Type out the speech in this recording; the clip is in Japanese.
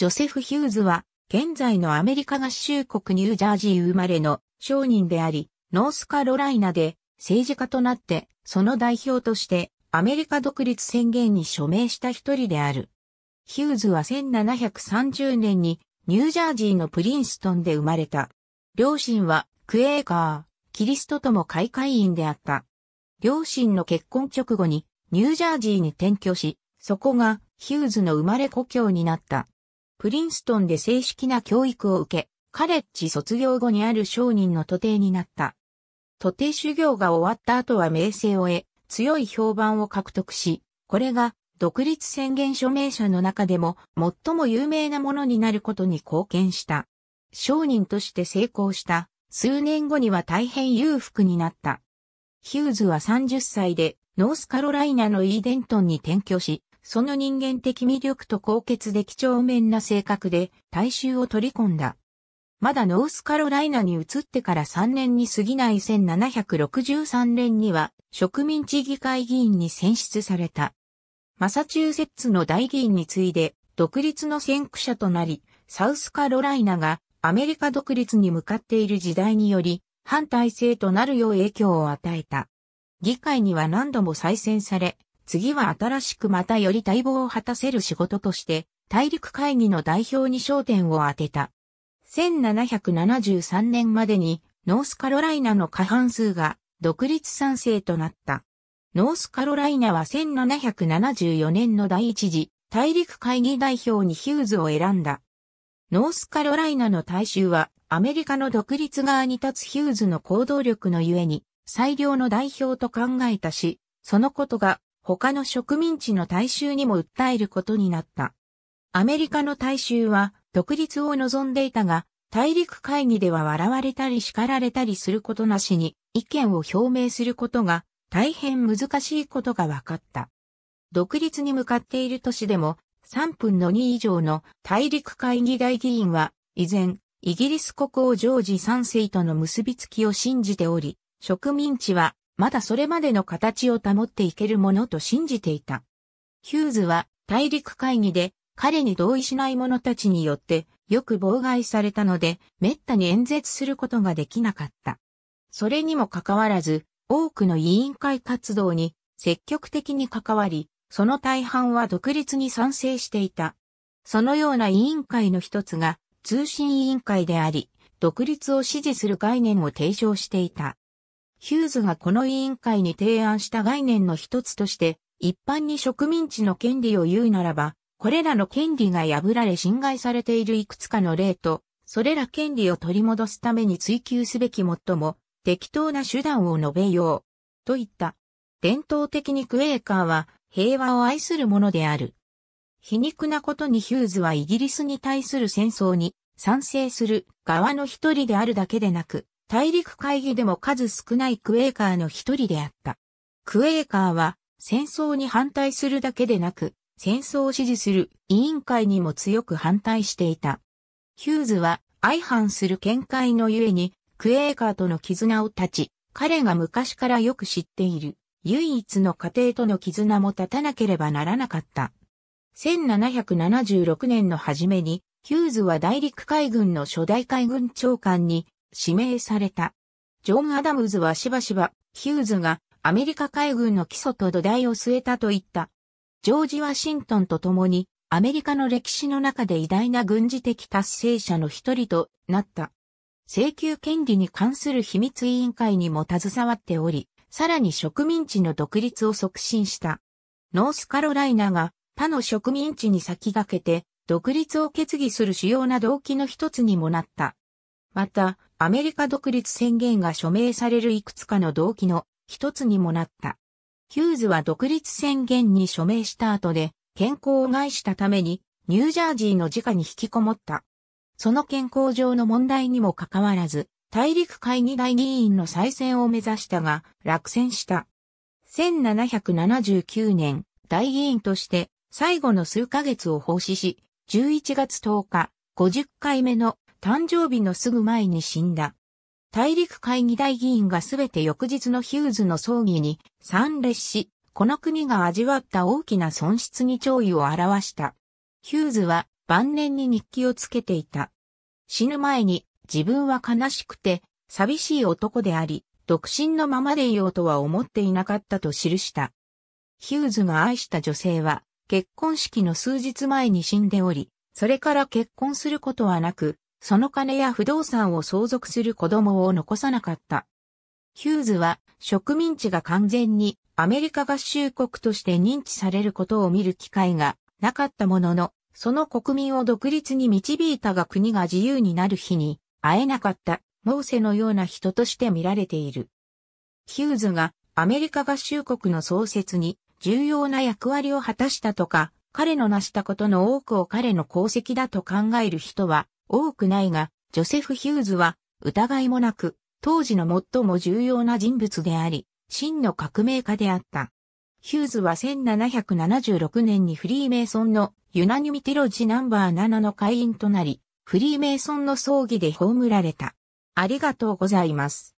ジョセフ・ヒューズは、現在のアメリカ合衆国ニュージャージー生まれの商人であり、ノースカロライナで政治家となって、その代表としてアメリカ独立宣言に署名した一人である。ヒューズは1730年にニュージャージーのプリンストンで生まれた。両親はクエーカー、キリストとも開会員であった。両親の結婚直後にニュージャージーに転居し、そこがヒューズの生まれ故郷になった。プリンストンで正式な教育を受け、カレッジ卒業後にある商人の徒弟になった。徒弟修行が終わった後は名声を得、強い評判を獲得し、これが独立宣言署名者の中でも最も有名なものになることに貢献した。商人として成功した数年後には大変裕福になった。ヒューズは30歳でノースカロライナのイーデントンに転居し、その人間的魅力と高潔で几帳面な性格で大衆を取り込んだ。まだノースカロライナに移ってから3年に過ぎない1763年には植民地議会議員に選出された。マサチューセッツの大議員に次いで独立の先駆者となり、サウスカロライナがアメリカ独立に向かっている時代により反体制となるよう影響を与えた。議会には何度も再選され、次は新しくまたより待望を果たせる仕事として、大陸会議の代表に焦点を当てた。1773年までに、ノースカロライナの過半数が独立賛成となった。ノースカロライナは1774年の第一次大陸会議代表にヒューズを選んだ。ノースカロライナの大衆はアメリカの独立側に立つヒューズの行動力のゆえに最良の代表と考えたし、そのことが他の植民地の大衆にも訴えることになった。アメリカの大衆は独立を望んでいたが、大陸会議では笑われたり叱られたりすることなしに意見を表明することが大変難しいことが分かった。独立に向かっている都市でも3分の2以上の大陸会議大議員は依然イギリス国王ジョージ3世との結びつきを信じており、植民地はまだそれまでの形を保っていけるものと信じていた。ヒューズは大陸会議で彼に同意しない者たちによってよく妨害されたので、滅多に演説することができなかった。それにもかかわらず、多くの委員会活動に積極的に関わり、その大半は独立に賛成していた。そのような委員会の一つが通信委員会であり、独立を支持する概念を提唱していた。ヒューズがこの委員会に提案した概念の一つとして、一般に植民地の権利を言うならば、これらの権利が破られ侵害されているいくつかの例と、それら権利を取り戻すために追求すべき最も適当な手段を述べよう。と言った。伝統的にクエーカーは平和を愛するものである。皮肉なことにヒューズはイギリスに対する戦争に賛成する側の一人であるだけでなく、大陸会議でも数少ないクエーカーの一人であった。クエーカーは戦争に反対するだけでなく、戦争を支持する委員会にも強く反対していた。ヒューズは相反する見解のゆえに、クエーカーとの絆を断ち、彼が昔からよく知っている唯一の家庭との絆も断たなければならなかった。1776年の初めに、ヒューズは大陸海軍の初代海軍長官に指名された。ジョン・アダムズはしばしば、ヒューズがアメリカ海軍の基礎と土台を据えたと言った。ジョージ・ワシントンと共に、アメリカの歴史の中で偉大な軍事的達成者の一人となった。請求権利に関する秘密委員会にも携わっており、さらに植民地の独立を促進した。ノースカロライナが他の植民地に先駆けて独立を決議する主要な動機の一つにもなった。また、アメリカ独立宣言が署名されるいくつかの動機の一つにもなった。ヒューズは独立宣言に署名した後で健康を害したためにニュージャージーの直に引きこもった。その健康上の問題にもかかわらず、大陸会議大議員の再選を目指したが落選した。1779年、大議員として最後の数ヶ月を奉仕し、11月10日、50回目の誕生日のすぐ前に死んだ。大陸会議大議員がすべて翌日のヒューズの葬儀に参列し、この国が味わった大きな損失に弔意を表した。ヒューズは晩年に日記をつけていた。死ぬ前に自分は悲しくて寂しい男であり、独身のままでいようとは思っていなかったと記した。ヒューズが愛した女性は結婚式の数日前に死んでおり、それから結婚することはなく、その金や不動産を相続する子供を残さなかった。ヒューズは植民地が完全にアメリカ合衆国として認知されることを見る機会がなかったものの、その国民を独立に導いたが国が自由になる日に会えなかったモーセのような人として見られている。ヒューズがアメリカ合衆国の創設に重要な役割を果たしたとか、彼の成したことの多くを彼の功績だと考える人は多くないが、ジョセフ・ヒューズは疑いもなく当時の最も重要な人物であり、真の革命家であった。ヒューズは1776年にフリーメイソンのユナニミテロジナンバー7の会員となり、フリーメイソンの葬儀で葬られた。ありがとうございます。